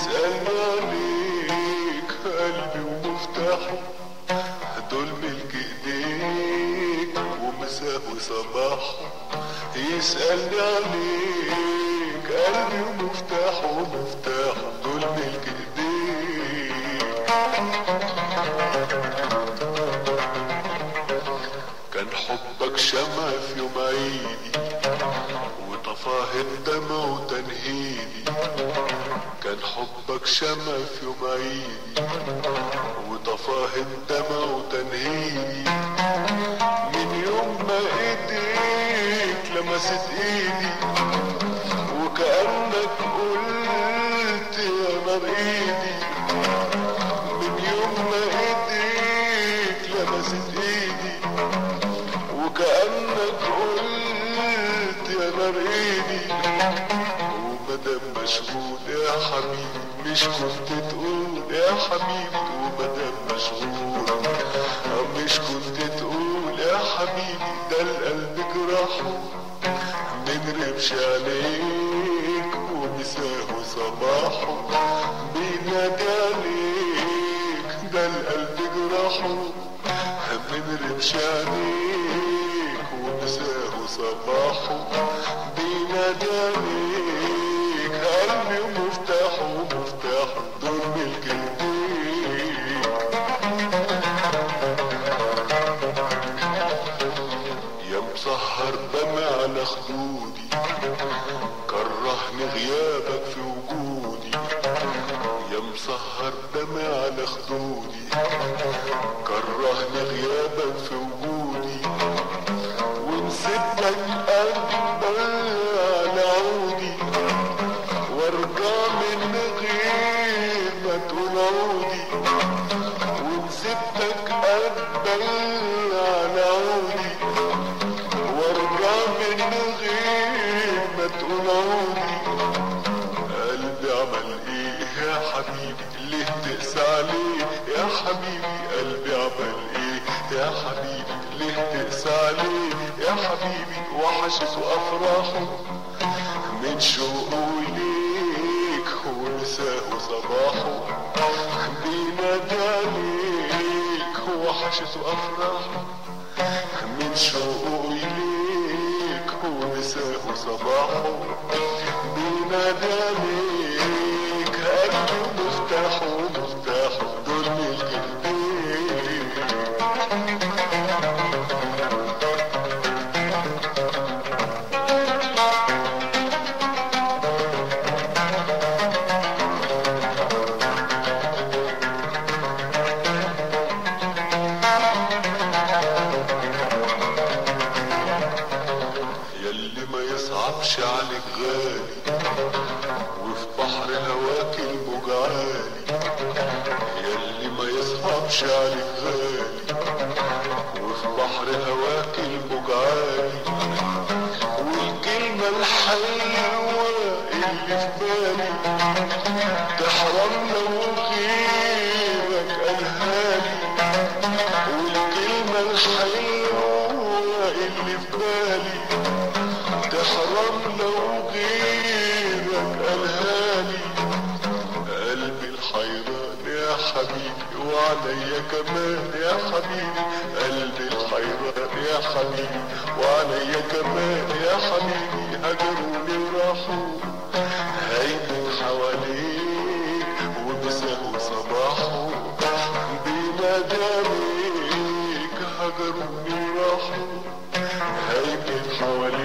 يسألني عليك يسألني عليك قلبي ومفتاحه ومفتاحه ملك إيديك. حبك شمع في يوم عيدي وطفاه الدمع وتنهيدي من يوم ما ايديك لمست إيدي وكأنك قلت يا نار ايدي من يوم ما ايديك لمست إيدي وكأنك قلت يا نار ايدي مشغول يا حبيبي مش كنت تقول يا حبيبي ومدام مشغول. أه مش كنت تقول يا حبيبي ده القلب جراحه. منرمش عليك ومساه صباحه. بينادي عليك ده القلب جراحه. منرمش عليك ومساه صباحه. بينادي عليك قلبي ومفتاحه دور ملك ايديك يا مسهر دمع على خدودي كرهني غيابك في وجودي. يا مسهر دمع على خدودي كرهني غيابك في وجودي. ونسيتك عودي ونسيتك قلبي على عودي وارجع من غير ما تقول عودي قلبي عمل إيه يا حبيبي؟ ليه تقسى عليه؟ يا حبيبي قلبي عمل إيه يا حبيبي؟ ليه تقسى عليه؟ يا حبيبي وحشته افراحه من شوقه ليك ومساء وصباحه بينادي عليك وحشته افراحه من شوقه إليك ومساء وصباحه غالي وفي بحر هواك الموج عالي والكلمة الحلوة اللي في بالي تحرمنا وغيرك قالهالي والكلمة الحلوة اللي في بالي تحرمنا وغيرك وعليا كمان يا حبيبي قلبي الحيران يا حبيبي. وعليا كمان يا حبيبي هجروني وراحوا هيمن حواليك صباحه بينادي عليك هجروني وراحوا هيمن حواليك